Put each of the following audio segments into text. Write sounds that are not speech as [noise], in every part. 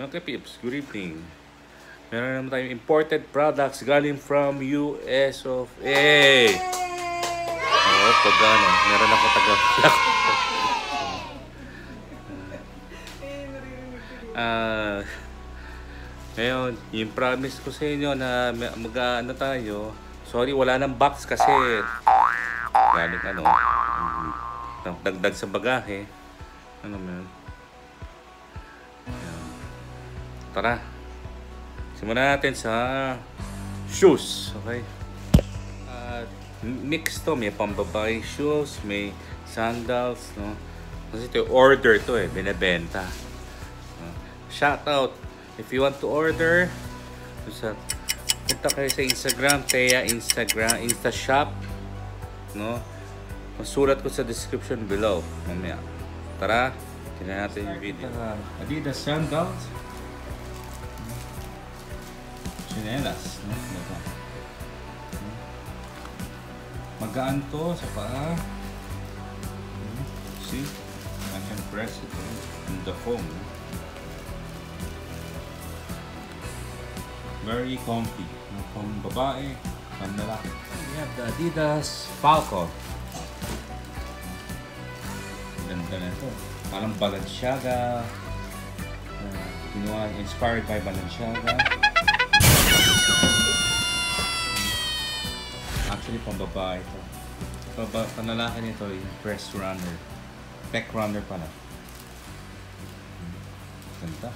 Mga kapips, good evening. Meron naman tayong imported products galing from US of A. Oo, pag ano, meron ako taga Ah, ngayon, yung promise ko sa inyo na mag-ano tayo. Sorry, wala nang box kasi galing ano, dagdag sa bagahe. Ano mo Tara. Simulan natin sa shoes. Okay? Uh, mix to. May pambabae shoes, may sandals, no? Kasi ito order to eh, binebenta. Shout out. If you want to order, sa punta kayo sa Instagram, Teya Instagram, Insta Shop, no? Masulat ko sa description below. Mamaya. Tara, tingnan natin yung video. Adidas sandals. Chinelas. No? Ito. Magaan to sa paa. See? I can press it oh, in the foam. Very comfy. Pang babae, pang lalaki. We have the Adidas Falcon. Ganda na ito. Parang Balenciaga. Uh, kinuha, inspired by Balenciaga. Actually, pambabae ito. Paba, panlalaki nito yung press runner. Tech runner pala. Ganda.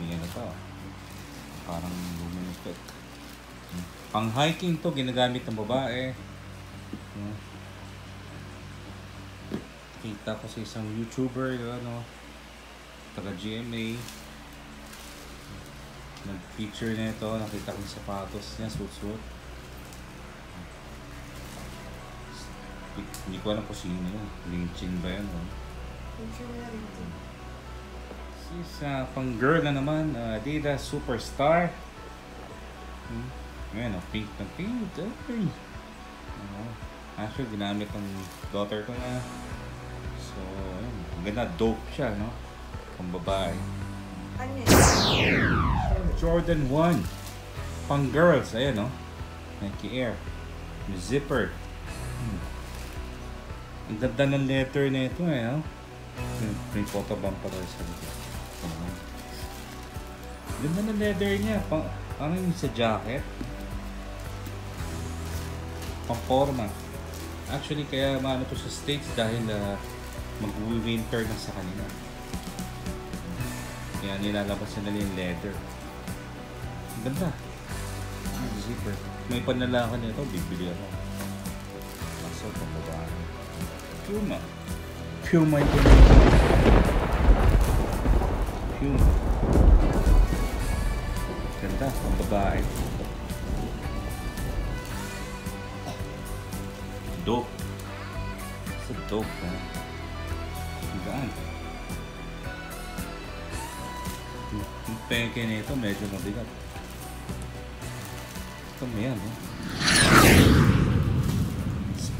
May ano to. Parang luminikot. Pang hiking to, ginagamit ng babae. Hmm. Kita ko sa isang YouTuber, ano, taga GMA. Nag-feature na ito, nakita ko yung sapatos niya, suit-suit. Hindi ko alam kung sino yun. Lynching ba yun? Oh? Sis, uh, pang girl na naman, uh, Adidas Superstar. Hmm. Ayan, oh, pink na pink. Ay. Uh, actually, ginamit ng daughter ko na. So, ayun. Ang ganda, dope siya, no? Pang babae. Ano yun? Jordan 1. Pang girls, ayan, no? Nike Air. Zipper. Hmm. Ang ganda ng letter na ito, eh, no? May, may photobomb pa tayo sa likod. Uh, ganda ng leather niya. Pang, ano yung sa jacket? Pang forma. Actually, kaya maano to sa States dahil uh, mag-winter na sa kanila. Kaya nilalabas na nila yung leather. Ang ganda. Ah, zipper. May panalakan nito, bibili ako. Puma. Puma ito. Puma. Ganda, pambabae. Dope. It's a dope, ha? Ang gaan. Yung peke nito medyo mabigat. Ito may yan, eh.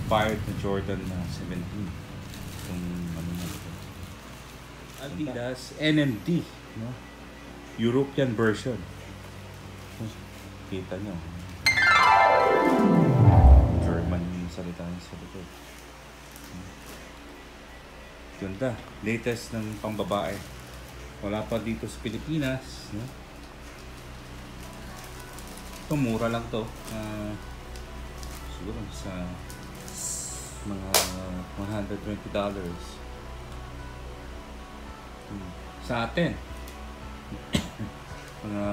Inspired na Jordan na 17. Itong ano na ito. Adidas NMD. No? European version. Kita nyo. German yung salita niya sa likod. Ganda. Latest ng pangbabae. Wala pa dito sa Pilipinas. No? Ito, mura lang to. Ah, siguro sa mga $120. Hmm. Sa atin, [coughs] mga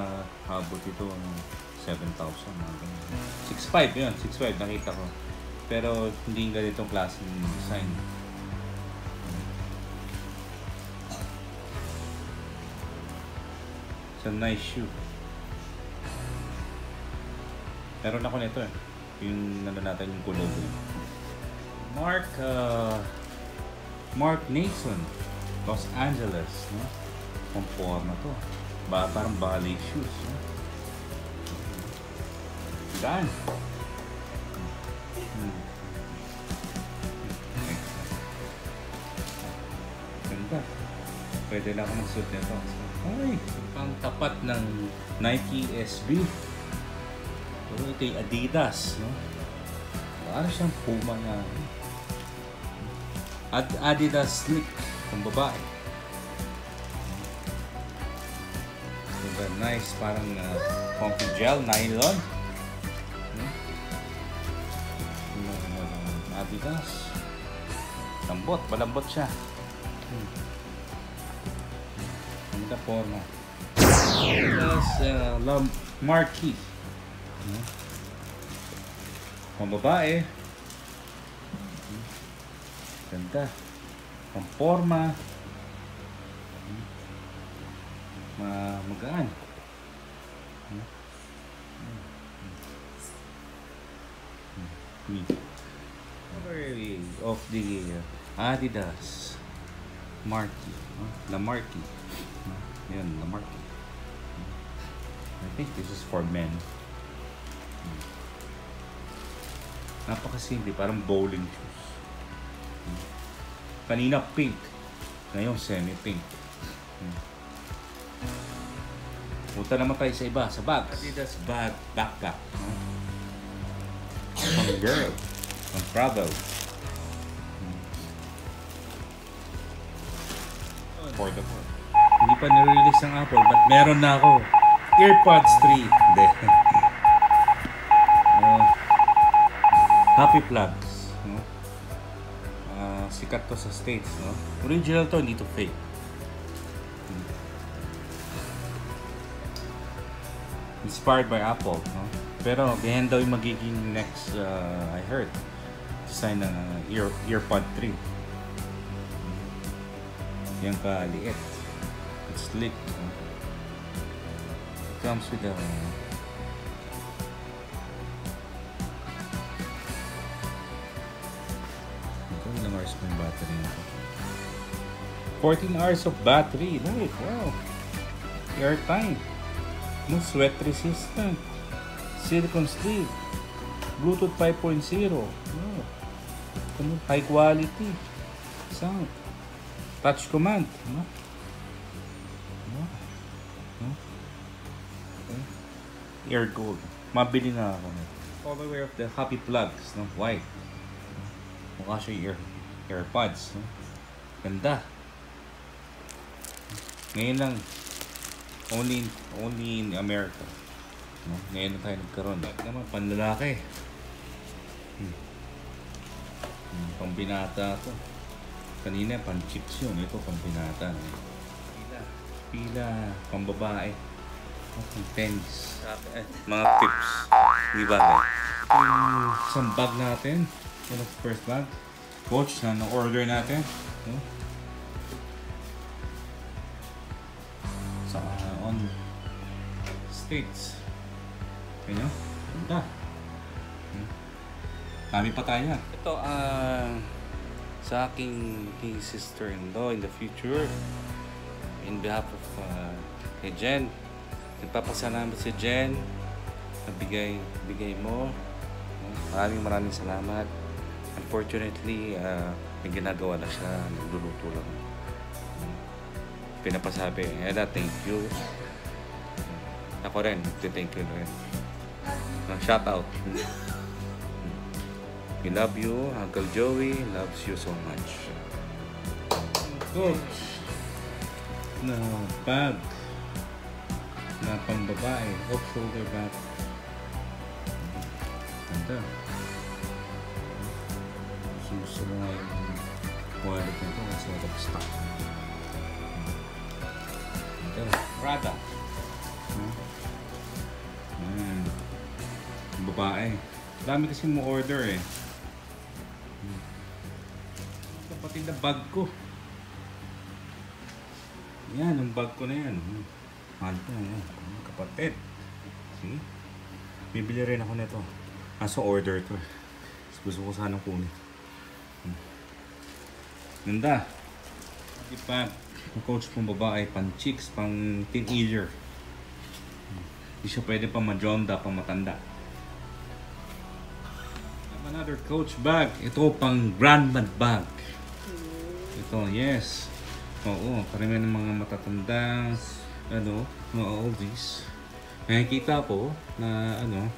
habot ito, ano, 7,000. mga ganun. 6,500 yun, 6,500 nakita ko. Pero hindi ganitong klase ng design. It's a nice shoe. Meron ako nito eh. Yung ano natin yung kulog. Mark, uh, Mark Nason, Los Angeles, no? Conforma to. Ba, parang ballet shoes, no? Gaan. Hmm. Ganda. Pwede lang ako mag-suit nito. Ay, tapat ng Nike SB. Pero ito yung Adidas, no? Para siyang Puma na Ad Adidas Slick, kung babae. Diba, nice, parang uh, comfy gel, nylon. Hmm? Hmm, Adidas. Lambot, malambot siya. Hmm. Ganda forma. Adidas uh, marquee. Hmm? Pang babae. Ganda. Pang forma. Ma magaan. Cover of the uh, Adidas. Uh, La. Uh, yan, La. Uh, I think this is for men. Napakasimple, parang bowling shoes. Hmm. Kanina pink. Ngayon semi-pink. Hmm. Punta naman tayo sa iba, sa bag. Adidas bag, backpack. Uh, pang girl. Pang travel. Affordable. Hindi pa nire-release ng Apple, but meron na ako. AirPods 3. Hindi. [laughs] Uh, Happy Plugs. Uh, sikat to sa States. No? Original to, hindi to fake. Hmm. Inspired by Apple. No? Pero ganyan daw yung magiging next, uh, I heard, design ng uh, ear, EarPod 3. Yan kaliit. It's slick. It comes with a Ito, ilang hours pa yung battery nito? 14 hours of battery. Look, wow. Airtime. No sweat resistant. Silicone sleeve. Bluetooth 5.0. Wow. High quality. Sound. Touch command. No? No? No? Okay. Air gold. Mabili na ako nito. Colorway of the happy plugs. No? White. Mukha siya ear, AirPods. No? Ganda. Ngayon lang, only only in America. No? Ngayon na tayo nagkaroon. Bakit naman, panlalaki. Hmm. Hmm, pambinata to. Kanina, pan chips yun. Ito, pambinata. Pila. Pila, pambabae. Tennis. Eh, mga tips. Di ba? Yung isang bag natin. Of the first bag. Coach na na-order natin. No? Sa uh, on States. Okay nyo? Ganda. Hmm. Dami pa tayo. Ito, ah... sa aking, aking sister-in-law in the future, in behalf of uh, kay Jen, nagpapasalamat si Jen na bigay, bigay mo. Maraming maraming salamat. Unfortunately, uh, may ginagawa na siya, nagluluto lang. Pinapasabi, Ella, thank you. Ako rin, thank you rin. Uh, shout out. We love you. Uncle Joey loves you so much. Coach. Na bag. Na pambabae. Off-shoulder bag. Ganda. Mo nga yung quality nito kasi out of stock. Ganda. Prada. Hmm. Babae. Dami kasi mo order eh. Kapatid na bag ko. Yan, yung bag ko na yan. Mahal ko yan. yan. Kapatid. See? Bibili rin ako nito. Kaso order to. eh. Gusto ko sanang kunin. Ganda. Hindi pa. Coach pang babae, pang chicks, pang teenager. Hindi siya pwede pang majonda, pang matanda. Another coach bag. Ito pang grandma bag. Ito, yes. Oo, karamihan ng mga matatanda, ano, mga oldies. Nakikita ko na ano,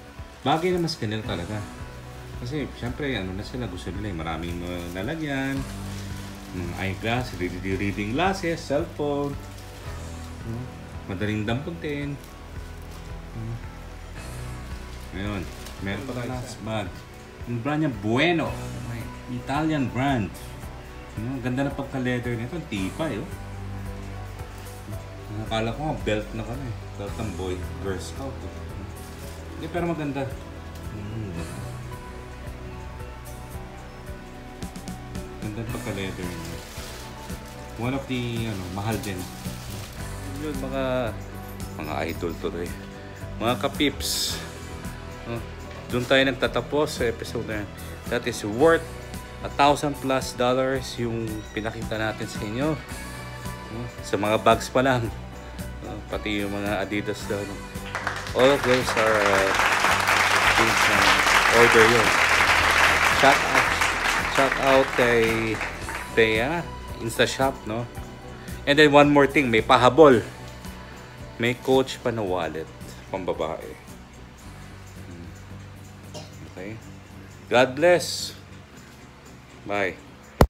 bagay naman sa kanila talaga. Kasi syempre ano na sila gusto nila yung maraming uh, lalagyan, mga eyeglass, reading, glasses, cellphone, no? madaling damputin. Hmm. Ngayon, meron pa last bag. Yung brand niya Bueno. Italian brand. Ano, ganda na pagka-leather nito. Ang tipay, oh. Nakala ko nga belt na kami. Belt ng boy. Girl Scout. Eh. Hindi, pero maganda. Mm, ganda. Pagka-leather niya. One of the, ano, mahal din. Yun, mga, mga idol to eh. Mga kapips. Oh, doon tayo nagtatapos sa episode na yan. That is worth a thousand plus dollars yung pinakita natin sa inyo. No? Sa mga bags pa lang. No? Pati yung mga Adidas daw. All of those are uh, things na order yun. Shout out, shout out kay Thea, Insta Shop, no? And then one more thing, may pahabol. May coach pa na wallet, pambabae. Okay? God bless. Bye.